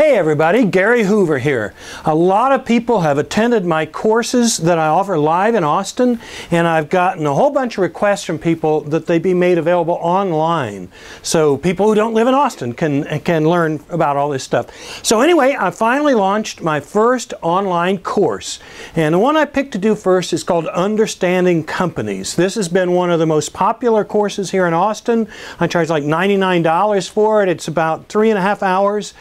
Hey everybody, Gary Hoover here. A lot of people have attended my courses that I offer live in Austin, and I've gotten a whole bunch of requests from people that they be made available online. So people who don't live in Austin can, can learn about all this stuff. So anyway, I finally launched my first online course. And the one I picked to do first is called Understanding Companies. This has been one of the most popular courses here in Austin. I charge like $99 for it. It's about three and a half hours.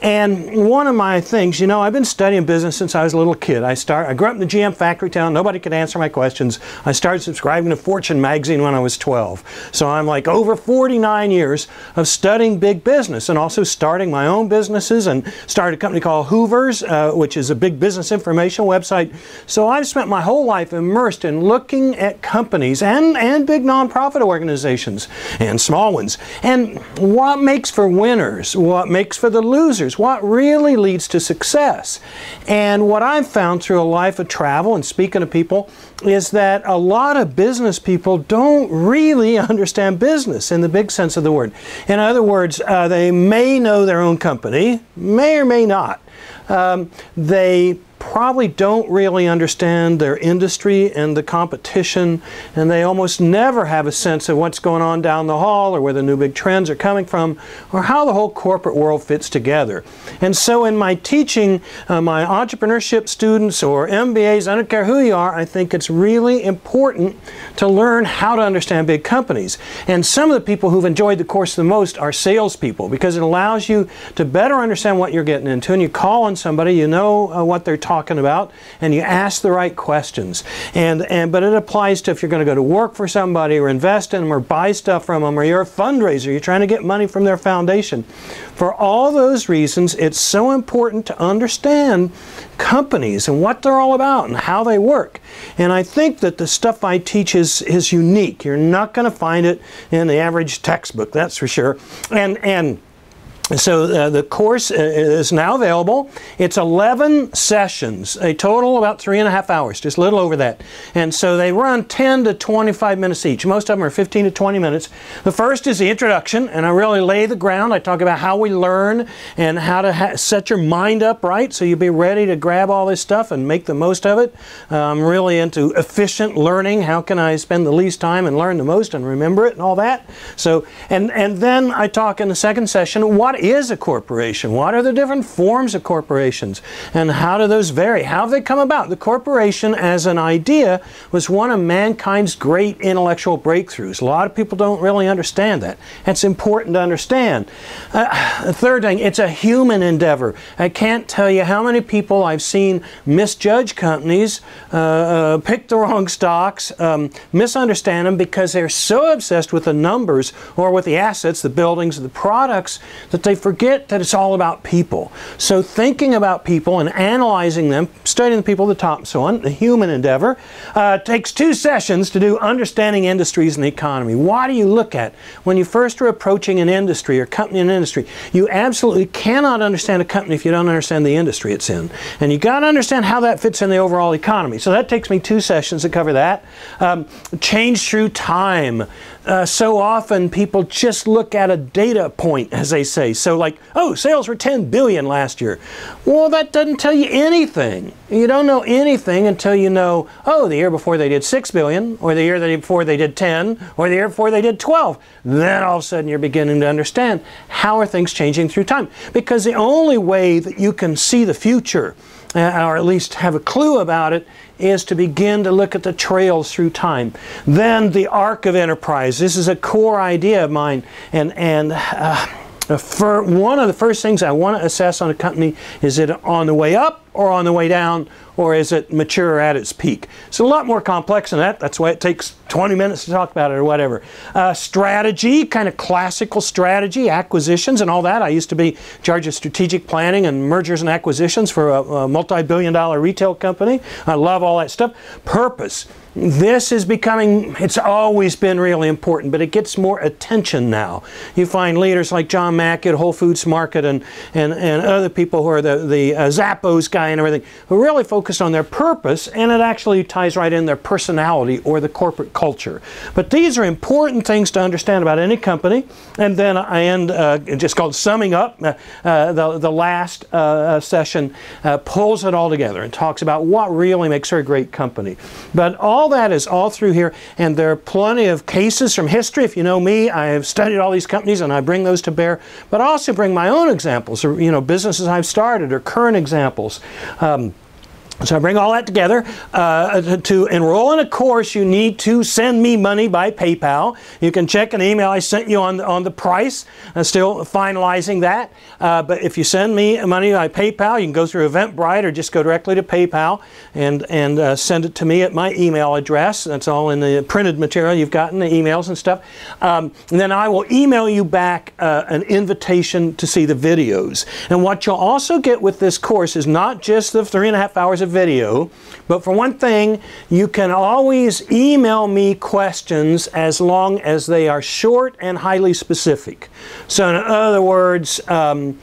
And one of my things, you know, I've been studying business since I was a little kid. I start, I grew up in the GM factory town. Nobody could answer my questions. I started subscribing to Fortune magazine when I was 12. So I'm like over 49 years of studying big business and also starting my own businesses and started a company called Hoover's, uh, which is a big business information website. So I've spent my whole life immersed in looking at companies and, and big nonprofit organizations and small ones and what makes for winners, what makes for the losers what really leads to success. And what I've found through a life of travel and speaking to people is that a lot of business people don't really understand business in the big sense of the word. In other words, uh, they may know their own company, may or may not. Um, they probably don't really understand their industry and the competition, and they almost never have a sense of what's going on down the hall or where the new big trends are coming from or how the whole corporate world fits together. And so in my teaching, uh, my entrepreneurship students or MBAs, I don't care who you are, I think it's really important to learn how to understand big companies. And some of the people who've enjoyed the course the most are salespeople because it allows you to better understand what you're getting into and you call on somebody, you know uh, what they're talking about, and you ask the right questions. And, and But it applies to if you're going to go to work for somebody or invest in them or buy stuff from them or you're a fundraiser, you're trying to get money from their foundation. For all those reasons, it's so important to understand companies and what they're all about and how they work. And I think that the stuff I teach is, is unique. You're not going to find it in the average textbook, that's for sure. And, and so uh, the course uh, is now available. It's 11 sessions, a total about three and a half hours, just a little over that. And so they run 10 to 25 minutes each. Most of them are 15 to 20 minutes. The first is the introduction, and I really lay the ground. I talk about how we learn and how to set your mind up right so you'll be ready to grab all this stuff and make the most of it. I'm really into efficient learning. How can I spend the least time and learn the most and remember it and all that? So, and, and then I talk in the second session what is a corporation? What are the different forms of corporations? And how do those vary? How have they come about? The corporation as an idea was one of mankind's great intellectual breakthroughs. A lot of people don't really understand that. It's important to understand. Uh, third thing, it's a human endeavor. I can't tell you how many people I've seen misjudge companies, uh, uh, pick the wrong stocks, um, misunderstand them because they're so obsessed with the numbers or with the assets, the buildings, the products that they forget that it's all about people. So thinking about people and analyzing them, studying the people at the top and so on, the human endeavor, uh, takes two sessions to do understanding industries and the economy. Why do you look at when you first are approaching an industry or company in industry? You absolutely cannot understand a company if you don't understand the industry it's in. And you got to understand how that fits in the overall economy. So that takes me two sessions to cover that. Um, change through time. Uh, so often people just look at a data point, as they say. So like, oh, sales were 10 billion last year. Well, that doesn't tell you anything. You don't know anything until you know, oh, the year before they did 6 billion, or the year before they did 10, or the year before they did 12. Then all of a sudden you're beginning to understand how are things changing through time. Because the only way that you can see the future uh, or at least have a clue about it, is to begin to look at the trails through time. Then the arc of enterprise. This is a core idea of mine, and and. Uh, one of the first things I want to assess on a company is it on the way up or on the way down or is it mature at its peak? It's a lot more complex than that. That's why it takes 20 minutes to talk about it or whatever. Uh, strategy, kind of classical strategy, acquisitions and all that. I used to be charge of strategic planning and mergers and acquisitions for a, a multi-billion dollar retail company. I love all that stuff. Purpose. This is becoming, it's always been really important, but it gets more attention now. You find leaders like John Mackey at Whole Foods Market and, and, and other people who are the, the uh, Zappos guys guy and everything, who really focus on their purpose and it actually ties right in their personality or the corporate culture. But these are important things to understand about any company. And then I end uh, just called summing up. Uh, uh, the, the last uh, uh, session pulls it all together and talks about what really makes her a great company. But all that is all through here, and there are plenty of cases from history. If you know me, I have studied all these companies and I bring those to bear, but I also bring my own examples, or you know, businesses I've started or current examples. Um, so I bring all that together. Uh, to enroll in a course, you need to send me money by PayPal. You can check an email I sent you on the, on the price. I'm still finalizing that. Uh, but if you send me money by PayPal, you can go through Eventbrite or just go directly to PayPal and, and uh, send it to me at my email address. That's all in the printed material you've gotten, the emails and stuff. Um, and then I will email you back uh, an invitation to see the videos. And what you'll also get with this course is not just the three and a half hours of video. But for one thing, you can always email me questions as long as they are short and highly specific. So in other words, um,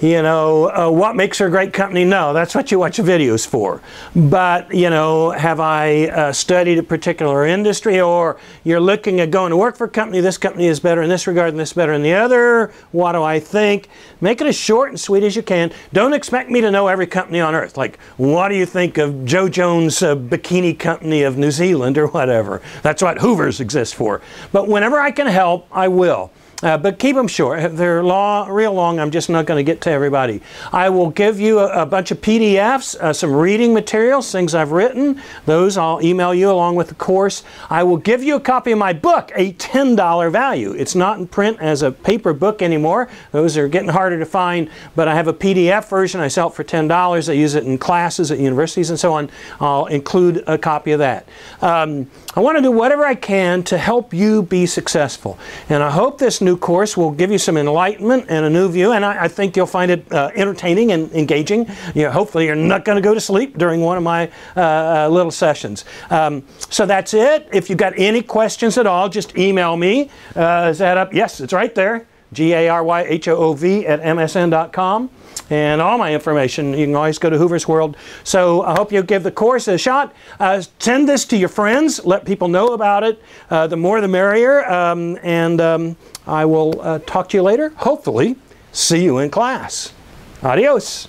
you know, uh, what makes a great company? No, that's what you watch videos for. But, you know, have I uh, studied a particular industry or you're looking at going to work for a company, this company is better in this regard and this better in the other? What do I think? Make it as short and sweet as you can. Don't expect me to know every company on earth. Like, what do you think of Joe Jones uh, Bikini Company of New Zealand or whatever? That's what Hoover's exists for. But whenever I can help, I will. Uh, but keep them short. They're long, real long, I'm just not going to get to everybody. I will give you a, a bunch of PDFs, uh, some reading materials, things I've written. Those I'll email you along with the course. I will give you a copy of my book, a $10 value. It's not in print as a paper book anymore. Those are getting harder to find, but I have a PDF version. I sell it for $10. I use it in classes at universities and so on. I'll include a copy of that. Um, I want to do whatever I can to help you be successful. And I hope this new course will give you some enlightenment and a new view. And I, I think you'll find it uh, entertaining and engaging. You know, hopefully, you're not going to go to sleep during one of my uh, uh, little sessions. Um, so that's it. If you've got any questions at all, just email me. Uh, is that up? Yes, it's right there. G A R Y H O O V at msn.com and all my information. You can always go to Hoover's World. So I hope you give the course a shot. Uh, send this to your friends. Let people know about it. Uh, the more the merrier. Um, and um, I will uh, talk to you later. Hopefully, see you in class. Adios.